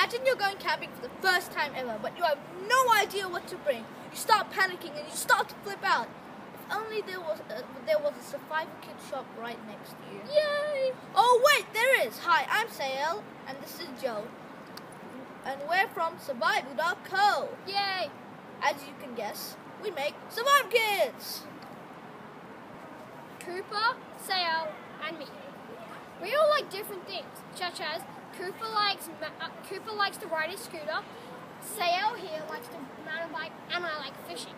Imagine you're going camping for the first time ever, but you have no idea what to bring. You start panicking and you start to flip out. If only there was a, there was a survival kit shop right next to you. Yay! Oh wait, there is. Hi, I'm Sael, and this is Joe, and we're from Survival.co. Yay! As you can guess, we make survival kits. Cooper, Sael, and me. Different things, such as Cooper likes uh, Cooper likes to ride his scooter. Sael here likes to mountain bike, and I like fishing.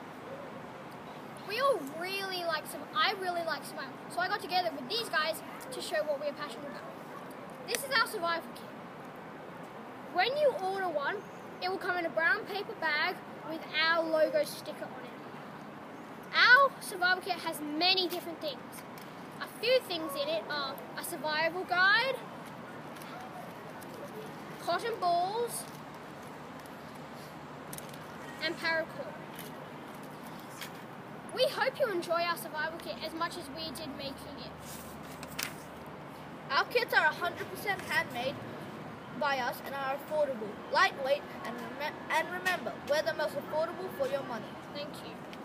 We all really like some. I really like survival, so I got together with these guys to show what we are passionate about. This is our survival kit. When you order one, it will come in a brown paper bag with our logo sticker on it. Our survival kit has many different things. Few things in it are a survival guide, cotton balls, and paracord. We hope you enjoy our survival kit as much as we did making it. Our kits are 100% handmade by us and are affordable, lightweight, and, rem- and remember, we're the most affordable for your money. Thank you.